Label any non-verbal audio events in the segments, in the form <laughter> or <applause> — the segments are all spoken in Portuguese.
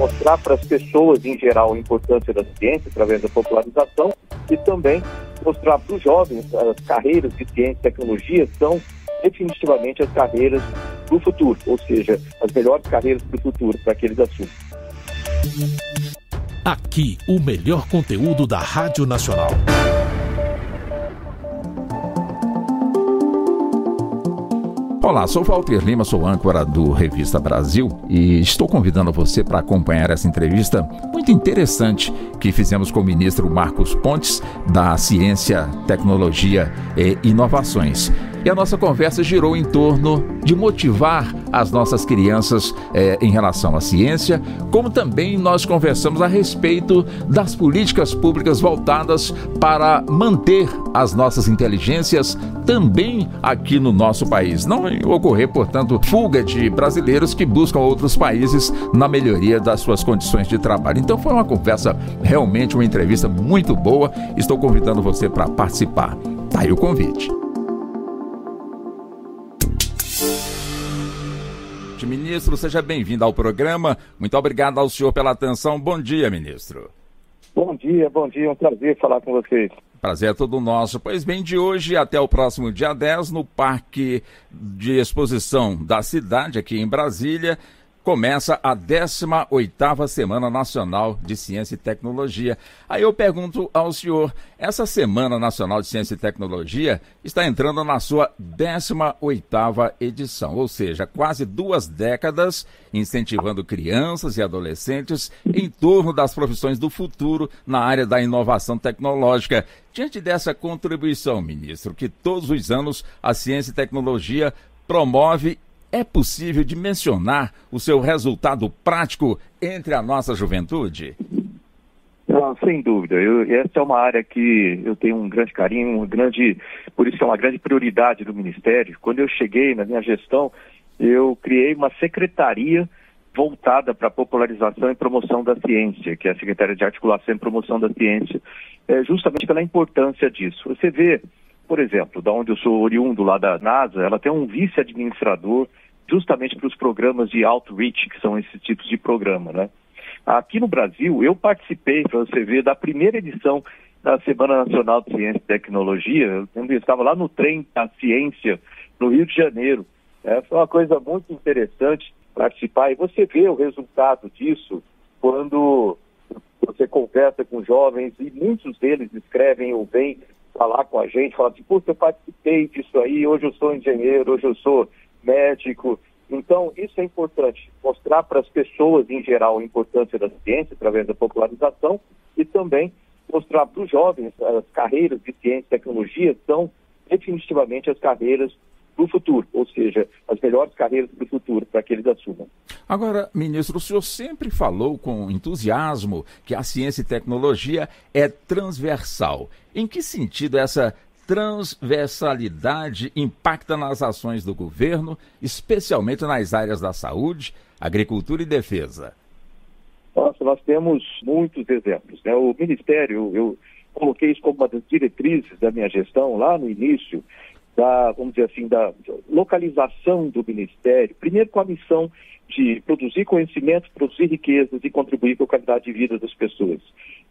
mostrar para as pessoas em geral a importância da ciência através da popularização e também mostrar para os jovens as carreiras de ciência e tecnologia são definitivamente as carreiras do futuro, ou seja, as melhores carreiras para o futuro, para que eles assumam. Aqui, o melhor conteúdo da Rádio Nacional. Olá, sou Walter Lima, sou âncora do Revista Brasil e estou convidando você para acompanhar essa entrevista muito interessante que fizemos com o ministro Marcos Pontes da Ciência, Tecnologia e Inovações. E a nossa conversa girou em torno de motivar as nossas crianças eh, em relação à ciência, como também nós conversamos a respeito das políticas públicas voltadas para manter as nossas inteligências também aqui no nosso país. Não ocorrer, portanto, fuga de brasileiros que buscam outros países na melhoria das suas condições de trabalho. Então foi uma conversa, realmente uma entrevista muito boa. Estou convidando você para participar. Tá aí o convite. Ministro, seja bem-vindo ao programa. Muito obrigado ao senhor pela atenção. Bom dia, ministro. Bom dia, bom dia. É um prazer falar com vocês. Prazer é todo nosso. Pois bem, de hoje até o próximo dia 10, no Parque de Exposição da cidade, aqui em Brasília, começa a 18ª Semana Nacional de Ciência e Tecnologia. Aí eu pergunto ao senhor, essa Semana Nacional de Ciência e Tecnologia está entrando na sua 18ª edição, ou seja, quase duas décadas incentivando crianças e adolescentes em torno das profissões do futuro na área da inovação tecnológica. Diante dessa contribuição, ministro, que todos os anos a ciência e tecnologia promove é possível dimensionar o seu resultado prático entre a nossa juventude? Não, sem dúvida. Eu, essa é uma área que eu tenho um grande carinho, um grande, por isso é uma grande prioridade do Ministério. Quando eu cheguei na minha gestão, eu criei uma secretaria voltada para a popularização e promoção da ciência, que é a Secretaria de Articulação e Promoção da Ciência, é, justamente pela importância disso. Você vê por exemplo, da onde eu sou oriundo lá da NASA, ela tem um vice-administrador justamente para os programas de outreach, que são esses tipos de programa, né? Aqui no Brasil, eu participei, para você ver, da primeira edição da Semana Nacional de Ciência e Tecnologia, eu estava lá no trem da ciência, no Rio de Janeiro. É, foi uma coisa muito interessante participar e você vê o resultado disso quando você conversa com jovens e muitos deles escrevem ou vêm falar com a gente, falar assim, puta, eu participei disso aí, hoje eu sou engenheiro, hoje eu sou médico. Então, isso é importante, mostrar para as pessoas em geral a importância da ciência através da popularização e também mostrar para os jovens as carreiras de ciência e tecnologia são definitivamente as carreiras para o futuro, ou seja, as melhores carreiras para o futuro, para que eles assumam. Agora, ministro, o senhor sempre falou com entusiasmo que a ciência e tecnologia é transversal. Em que sentido essa transversalidade impacta nas ações do governo, especialmente nas áreas da saúde, agricultura e defesa? Nossa, nós temos muitos exemplos. Né? O Ministério, eu coloquei isso como uma das diretrizes da minha gestão lá no início, da, vamos dizer assim, da localização do Ministério, primeiro com a missão de produzir conhecimento, produzir riquezas e contribuir com a qualidade de vida das pessoas.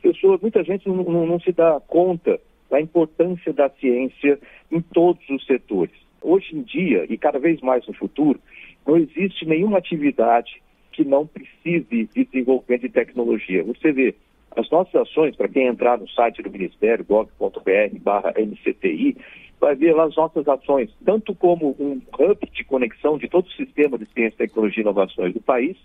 Pessoas, muita gente não, não, não se dá conta da importância da ciência em todos os setores. Hoje em dia, e cada vez mais no futuro, não existe nenhuma atividade que não precise de desenvolvimento de tecnologia. Você vê, as nossas ações, para quem entrar no site do Ministério, gov.br barra MCTI, vai ver lá as nossas ações, tanto como um hub de conexão de todo o sistema de ciência, tecnologia e inovações do país,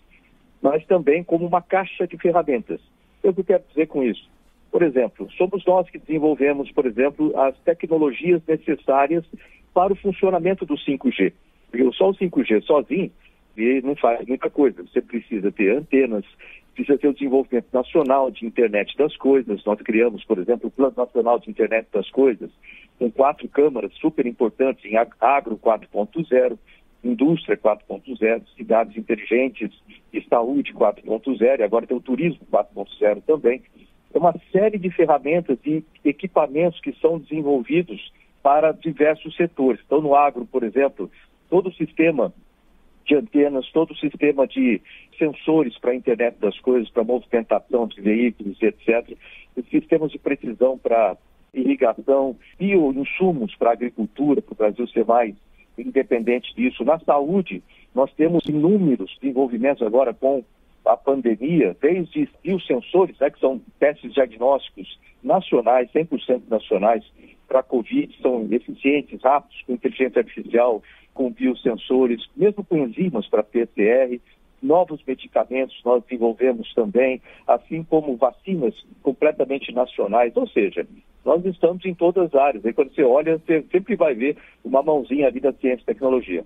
mas também como uma caixa de ferramentas. O que eu quero dizer com isso? Por exemplo, somos nós que desenvolvemos, por exemplo, as tecnologias necessárias para o funcionamento do 5G. Porque só o 5G sozinho não faz muita coisa. Você precisa ter antenas, precisa ter o desenvolvimento nacional de internet das coisas. Nós criamos, por exemplo, o Plano Nacional de Internet das Coisas, com quatro câmaras super importantes em agro 4.0, indústria 4.0, cidades inteligentes saúde 4.0, e agora tem o turismo 4.0 também. É uma série de ferramentas e equipamentos que são desenvolvidos para diversos setores. Então, no agro, por exemplo, todo o sistema de antenas, todo o sistema de sensores para a internet das coisas, para movimentação de veículos, etc. Sistemas de precisão para irrigação, bioinsumos para a agricultura, para o Brasil ser mais independente disso. Na saúde, nós temos inúmeros desenvolvimentos agora com a pandemia, desde biosensores, né, que são testes diagnósticos nacionais, 100% nacionais, para a Covid, são eficientes, rápidos, com inteligência artificial, com biosensores, mesmo com enzimas para PCR, novos medicamentos nós desenvolvemos também, assim como vacinas completamente nacionais, ou seja, nós estamos em todas as áreas. Aí quando você olha, você sempre vai ver uma mãozinha ali da ciência e tecnologia.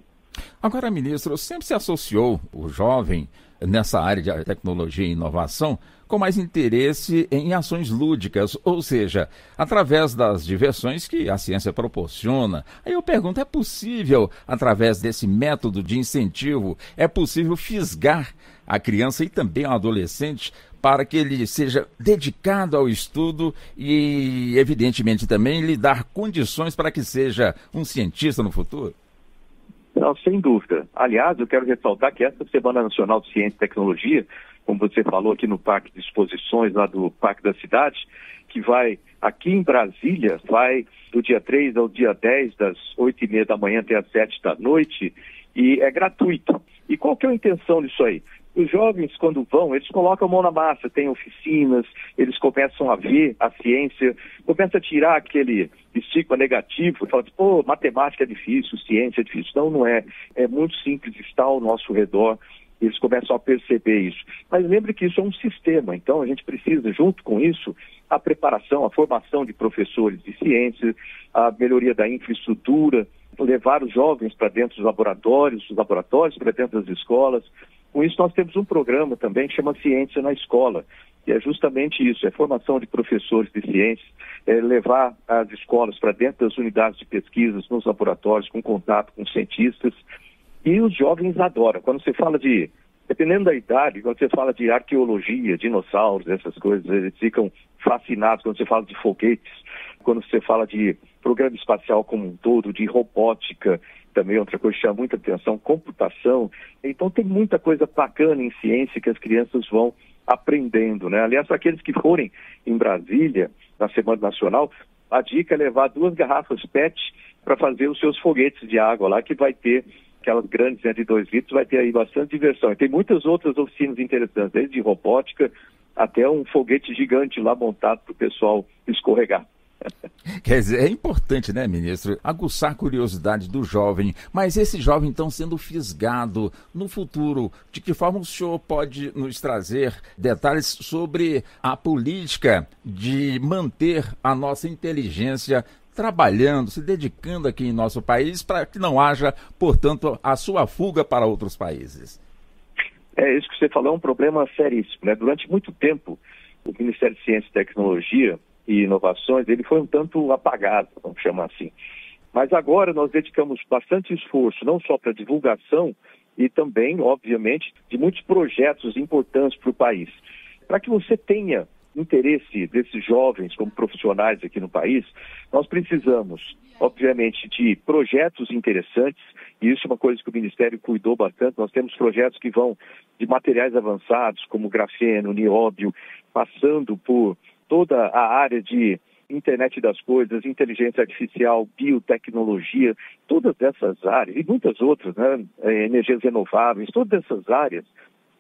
Agora, ministro, sempre se associou o jovem nessa área de tecnologia e inovação com mais interesse em ações lúdicas, ou seja, através das diversões que a ciência proporciona. Aí eu pergunto: é possível, através desse método de incentivo, é possível fisgar a criança e também o adolescente para que ele seja dedicado ao estudo e, evidentemente, também lhe dar condições para que seja um cientista no futuro? Não, sem dúvida. Aliás, eu quero ressaltar que essa Semana Nacional de Ciência e Tecnologia, como você falou aqui no Parque de Exposições, lá do Parque da Cidade, que vai aqui em Brasília, vai do dia 3 ao dia 10, das 8 e meia da manhã até as 7 da noite, e é gratuito. E qual que é a intenção disso aí? Os jovens, quando vão, eles colocam a mão na massa, tem oficinas, eles começam a ver a ciência, começam a tirar aquele estigma negativo, falam, assim, pô, matemática é difícil, ciência é difícil. Não, não é. É muito simples, está ao nosso redor eles começam a perceber isso. Mas lembre que isso é um sistema, então a gente precisa, junto com isso, a preparação, a formação de professores de ciência, a melhoria da infraestrutura, levar os jovens para dentro dos laboratórios, os laboratórios para dentro das escolas, com isso, nós temos um programa também que chama Ciência na Escola, que é justamente isso, é formação de professores de ciências, é levar as escolas para dentro das unidades de pesquisas, nos laboratórios, com contato com cientistas. E os jovens adoram. Quando você fala de, dependendo da idade, quando você fala de arqueologia, dinossauros, essas coisas, eles ficam fascinados quando você fala de foguetes, quando você fala de programa espacial como um todo, de robótica, também outra coisa que chama muita atenção, computação. Então tem muita coisa bacana em ciência que as crianças vão aprendendo, né? Aliás, aqueles que forem em Brasília, na Semana Nacional, a dica é levar duas garrafas PET para fazer os seus foguetes de água lá, que vai ter aquelas grandes né, de dois litros, vai ter aí bastante diversão. E tem muitas outras oficinas interessantes, desde robótica até um foguete gigante lá montado para o pessoal escorregar. <laughs> Quer dizer, é importante, né, ministro, aguçar a curiosidade do jovem, mas esse jovem então sendo fisgado no futuro, de que forma o senhor pode nos trazer detalhes sobre a política de manter a nossa inteligência trabalhando, se dedicando aqui em nosso país para que não haja, portanto, a sua fuga para outros países? É isso que você falou, é um problema seríssimo. Né? Durante muito tempo, o Ministério de Ciência e Tecnologia e inovações, ele foi um tanto apagado, vamos chamar assim. Mas agora nós dedicamos bastante esforço, não só para divulgação, e também, obviamente, de muitos projetos importantes para o país. Para que você tenha interesse desses jovens como profissionais aqui no país, nós precisamos, obviamente, de projetos interessantes, e isso é uma coisa que o Ministério cuidou bastante. Nós temos projetos que vão de materiais avançados, como grafeno, nióbio, passando por toda a área de internet das coisas, inteligência artificial, biotecnologia, todas essas áreas, e muitas outras, né, é, energias renováveis, todas essas áreas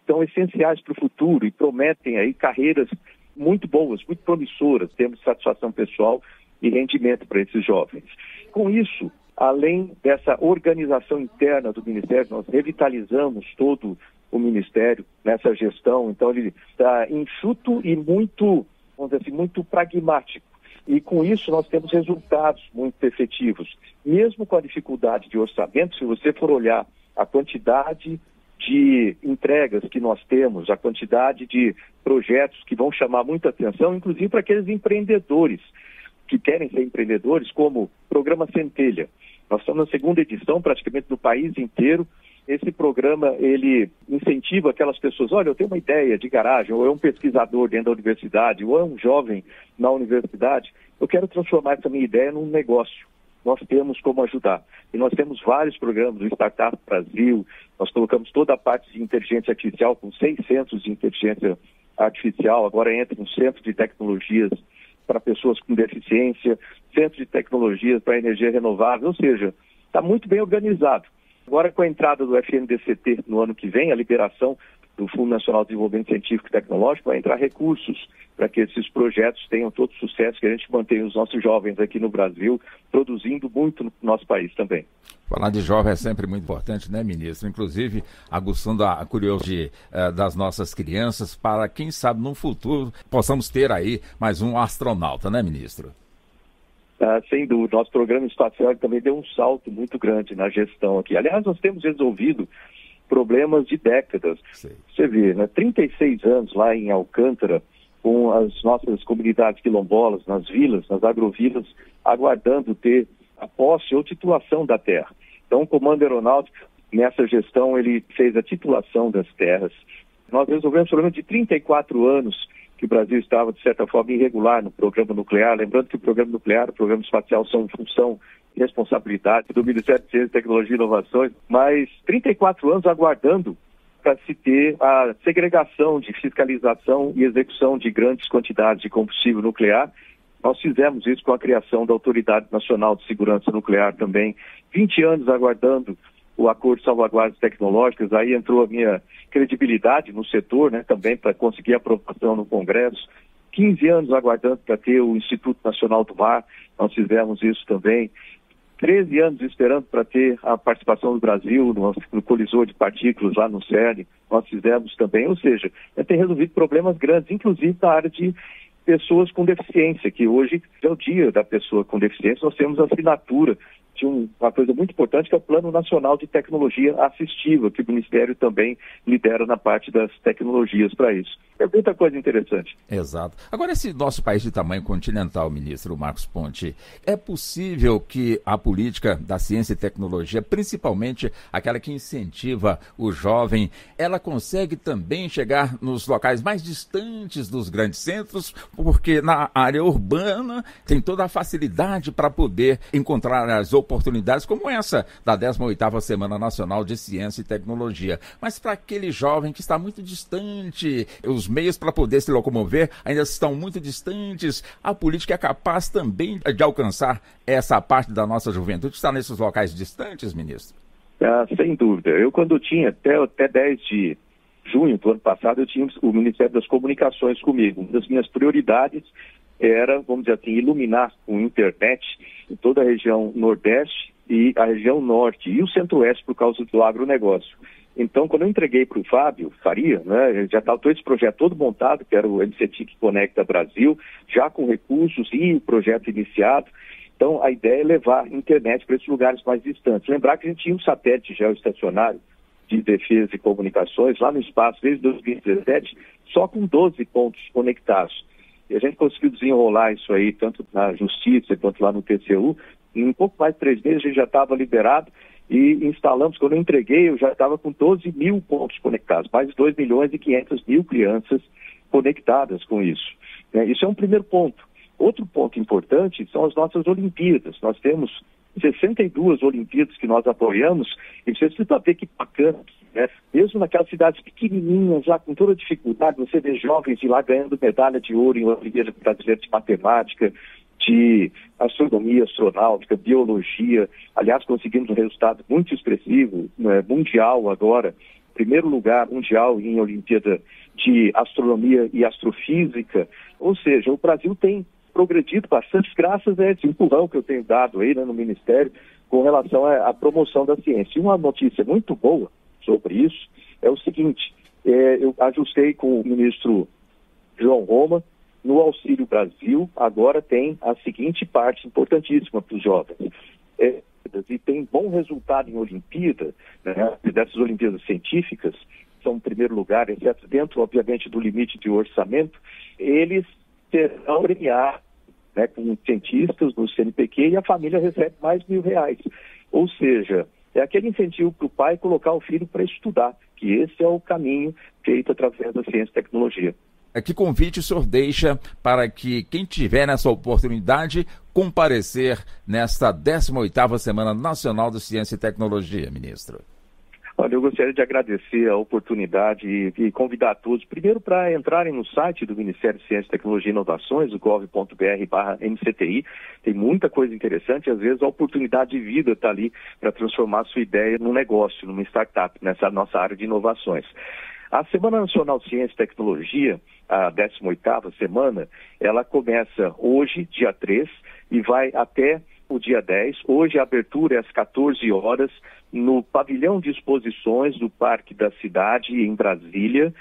são essenciais para o futuro e prometem aí carreiras muito boas, muito promissoras, temos satisfação pessoal e rendimento para esses jovens. Com isso, além dessa organização interna do Ministério, nós revitalizamos todo o Ministério nessa gestão, então ele está enxuto e muito vamos dizer assim, muito pragmático. E com isso nós temos resultados muito efetivos. Mesmo com a dificuldade de orçamento, se você for olhar a quantidade de entregas que nós temos, a quantidade de projetos que vão chamar muita atenção, inclusive para aqueles empreendedores que querem ser empreendedores, como o Programa Centelha. Nós estamos na segunda edição, praticamente no país inteiro, esse programa ele incentiva aquelas pessoas, olha, eu tenho uma ideia de garagem, ou é um pesquisador dentro da universidade, ou é um jovem na universidade, eu quero transformar essa minha ideia num negócio. nós temos como ajudar. E nós temos vários programas, o Startup Brasil, nós colocamos toda a parte de inteligência artificial, com seis centros de inteligência artificial, agora entra um centro de tecnologias para pessoas com deficiência, centro de tecnologias para energia renovável, ou seja, está muito bem organizado. Agora, com a entrada do FNDCT no ano que vem, a liberação do Fundo Nacional de Desenvolvimento Científico e Tecnológico, vai entrar recursos para que esses projetos tenham todo sucesso, que a gente mantenha os nossos jovens aqui no Brasil produzindo muito no nosso país também. Falar de jovem é sempre muito importante, né, ministro? Inclusive, aguçando a curiosidade uh, das nossas crianças para, quem sabe, no futuro possamos ter aí mais um astronauta, né, ministro? Ah, sem dúvida. Nosso programa espacial também deu um salto muito grande na gestão aqui. Aliás, nós temos resolvido problemas de décadas. Sim. Você vê, né, 36 anos lá em Alcântara, com as nossas comunidades quilombolas, nas vilas, nas agrovilas, aguardando ter a posse ou titulação da terra. Então, o Comando Aeronáutico, nessa gestão, ele fez a titulação das terras. Nós resolvemos problema de 34 anos que o Brasil estava, de certa forma, irregular no programa nuclear. Lembrando que o programa nuclear e o programa espacial são função e responsabilidade do Ministério de Ciência, Tecnologia e Inovações, mas 34 anos aguardando para se ter a segregação de fiscalização e execução de grandes quantidades de combustível nuclear. Nós fizemos isso com a criação da Autoridade Nacional de Segurança Nuclear também. 20 anos aguardando o acordo de salvaguardas tecnológicas, aí entrou a minha credibilidade no setor, né, também para conseguir aprovação no Congresso. 15 anos aguardando para ter o Instituto Nacional do Mar, nós fizemos isso também. 13 anos esperando para ter a participação do Brasil no, no, colisor de partículas lá no CERN, nós fizemos também, ou seja, tem resolvido problemas grandes, inclusive na área de pessoas com deficiência, que hoje é o dia da pessoa com deficiência, nós temos a assinatura um, uma coisa muito importante, que é o Plano Nacional de Tecnologia Assistiva, que o Ministério também lidera na parte das tecnologias para isso. É muita coisa interessante. Exato. Agora, esse nosso país de tamanho continental, ministro Marcos Ponte, é possível que a política da ciência e tecnologia, principalmente aquela que incentiva o jovem, ela consegue também chegar nos locais mais distantes dos grandes centros, porque na área urbana tem toda a facilidade para poder encontrar as oportunidades oportunidades como essa da 18ª Semana Nacional de Ciência e Tecnologia. Mas para aquele jovem que está muito distante, os meios para poder se locomover ainda estão muito distantes, a política é capaz também de alcançar essa parte da nossa juventude que está nesses locais distantes, ministro? Ah, sem dúvida. Eu, quando tinha, até, até 10 de junho do ano passado, eu tinha o Ministério das Comunicações comigo. Uma das minhas prioridades era, vamos dizer assim, iluminar com internet em toda a região Nordeste e a região Norte e o Centro-Oeste por causa do agronegócio. Então, quando eu entreguei para o Fábio Faria, né, já estava todo esse projeto todo montado, que era o MCTIC Conecta Brasil, já com recursos e o projeto iniciado. Então, a ideia é levar internet para esses lugares mais distantes. Lembrar que a gente tinha um satélite geoestacionário de defesa e comunicações lá no espaço desde 2017, só com 12 pontos conectados. E a gente conseguiu desenrolar isso aí, tanto na Justiça quanto lá no TCU. Em um pouco mais de três meses a gente já estava liberado e instalamos, quando eu entreguei, eu já estava com 12 mil pontos conectados, mais de 2 milhões e 500 mil crianças conectadas com isso. É, isso é um primeiro ponto. Outro ponto importante são as nossas Olimpíadas. Nós temos 62 Olimpíadas que nós apoiamos, e vocês precisam ver que bacana, né? Mesmo naquelas cidades pequenininhas, lá com toda dificuldade, você vê jovens de lá ganhando medalha de ouro em Olimpíada Brasileira de Matemática, de astronomia astronáutica, biologia. Aliás, conseguimos um resultado muito expressivo, né, mundial agora, primeiro lugar mundial em Olimpíada de Astronomia e Astrofísica. Ou seja, o Brasil tem progredido bastante graças a esse empurrão que eu tenho dado aí né, no Ministério com relação à, promoção da ciência. E uma notícia muito boa sobre isso é o seguinte: é, eu ajustei com o ministro João Roma, no Auxílio Brasil, agora tem a seguinte parte importantíssima para os jovens. É, e tem bom resultado em Olimpíada, né, dessas Olimpíadas científicas, são em primeiro lugar, exceto dentro, obviamente, do limite de orçamento, eles serão premiados né, com cientistas no CNPq e a família recebe mais mil reais. Ou seja, é aquele incentivo para o pai colocar o filho para estudar, que esse é o caminho feito através da ciência e tecnologia. É, que convite o senhor deixa para que quem tiver nessa oportunidade comparecer nesta 18ª Semana Nacional de Ciência e Tecnologia, ministro? Olha, eu gostaria de agradecer a oportunidade e, e convidar todos, primeiro, para entrarem no site do Ministério de Ciência, Tecnologia e Inovações, gov.br/mcti. Tem muita coisa interessante, às vezes a oportunidade de vida está ali para transformar sua ideia num negócio, numa startup, nessa nossa área de inovações. A Semana Nacional de Ciência e Tecnologia, a 18ª semana, ela começa hoje, dia 3, e vai até o dia 10. Hoje a abertura é às 14 horas no pavilhão de exposições do Parque da Cidade, em Brasília.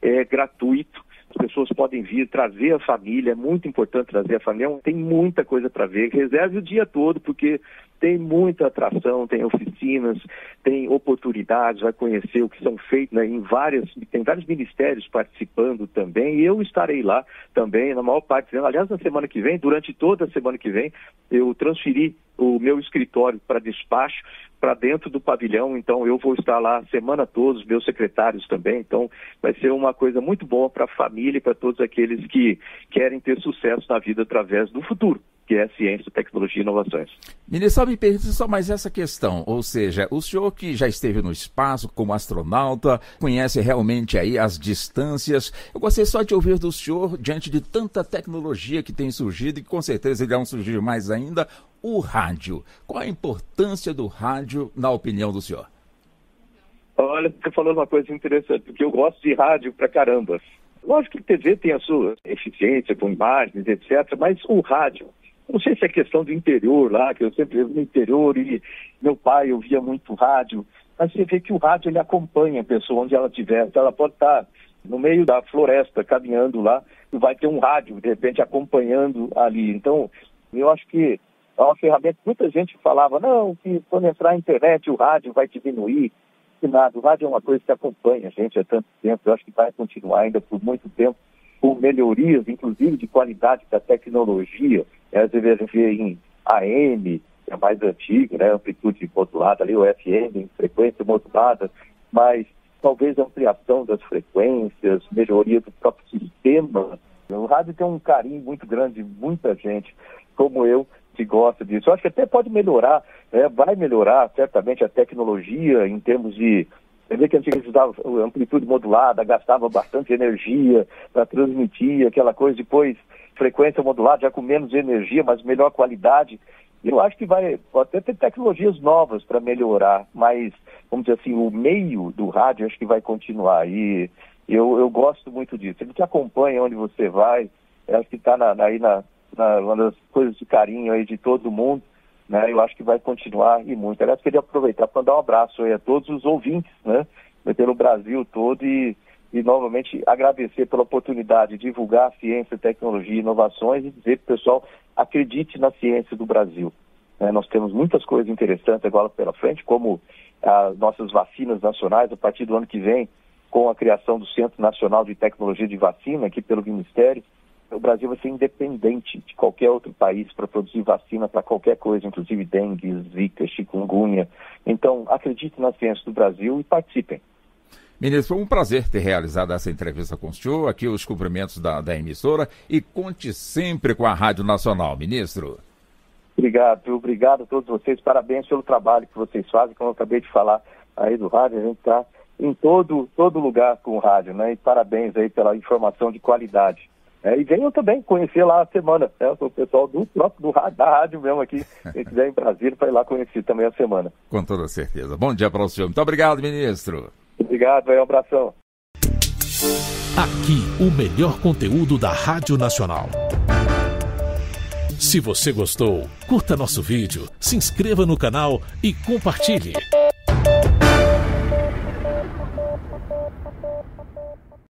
É gratuito. As pessoas podem vir trazer a família, é muito importante trazer a família. Tem muita coisa para ver. Reserve o dia todo, porque tem muita atração, tem oficinas, tem oportunidades, vai conhecer o que são feitos né, em várias, tem vários ministérios participando também, e eu estarei lá também, na maior parte, aliás, na semana que vem, durante toda a semana que vem, eu transferi o meu escritório para despacho, para dentro do pavilhão, então eu vou estar lá a semana toda, os meus secretários também, então vai ser uma coisa muito boa para a família e para todos aqueles que querem ter sucesso na vida através do futuro que é ciência, tecnologia e inovações. Ministro, só me permite só mais essa questão, ou seja, o senhor que já esteve no espaço como astronauta, conhece realmente aí as distâncias, eu gostaria só de ouvir do senhor, diante de tanta tecnologia que tem surgido, e com certeza irão surgir mais ainda, o rádio. Qual a importância do rádio na opinião do senhor? Olha, você falou uma coisa interessante, porque eu gosto de rádio pra caramba. Lógico que TV tem a sua eficiência com imagens, etc., mas o rádio, não sei se é questão do interior lá, que eu sempre vivo no interior e meu pai ouvia muito rádio, mas você vê que o rádio ele acompanha a pessoa onde ela estiver. Então ela pode estar no meio da floresta caminhando lá e vai ter um rádio, de repente, acompanhando ali. Então, eu acho que é uma ferramenta que muita gente falava, não, que quando entrar na internet o rádio vai diminuir. Que nada, o rádio é uma coisa que acompanha a gente há tanto tempo, eu acho que vai continuar ainda por muito tempo com melhorias, inclusive de qualidade da tecnologia. É, vezes a gente vê em AM, que é mais antigo, né, amplitude modulada, ali o FM, frequência modulada, mas talvez ampliação das frequências, melhoria do próprio sistema. O rádio tem um carinho muito grande de muita gente, como eu, que gosta disso. Eu acho que até pode melhorar, né, vai melhorar certamente a tecnologia em termos de você vê que antigamente usava amplitude modulada, gastava bastante energia para transmitir aquela coisa, depois frequência modulada já com menos energia, mas melhor qualidade. Eu acho que vai até ter tecnologias novas para melhorar, mas, vamos dizer assim, o meio do rádio acho que vai continuar. E eu, eu gosto muito disso. Ele te acompanha onde você vai, acho que está aí na, na, uma das coisas de carinho aí de todo mundo né? Eu acho que vai continuar e muito. Aliás, queria aproveitar para dar um abraço a todos os ouvintes, né? Pelo Brasil todo e, e novamente agradecer pela oportunidade de divulgar ciência, tecnologia e inovações e dizer para o pessoal, acredite na ciência do Brasil. Né? Nós temos muitas coisas interessantes agora pela frente, como as nossas vacinas nacionais, a partir do ano que vem, com a criação do Centro Nacional de Tecnologia de Vacina, aqui pelo Ministério, o Brasil vai ser independente de qualquer outro país para produzir vacina para qualquer coisa, inclusive dengue, zika, chikungunya. Então, acredite na ciência do Brasil e participem. Ministro, foi um prazer ter realizado essa entrevista com o senhor, aqui os cumprimentos da, da emissora e conte sempre com a Rádio Nacional, ministro. Obrigado, obrigado a todos vocês, parabéns pelo trabalho que vocês fazem, como eu acabei de falar aí do rádio, a gente está em todo, todo lugar com o rádio, né? E parabéns aí pela informação de qualidade. É, e venham também conhecer lá a semana, né? O pessoal do próprio do, da rádio mesmo aqui, <laughs> quem estiver em Brasília, ir lá conhecer também a semana. Com toda certeza. Bom dia para o senhor. Muito obrigado, ministro. Obrigado, um abração. Aqui, o melhor conteúdo da Rádio Nacional. Se você gostou, curta nosso vídeo, se inscreva no canal e compartilhe.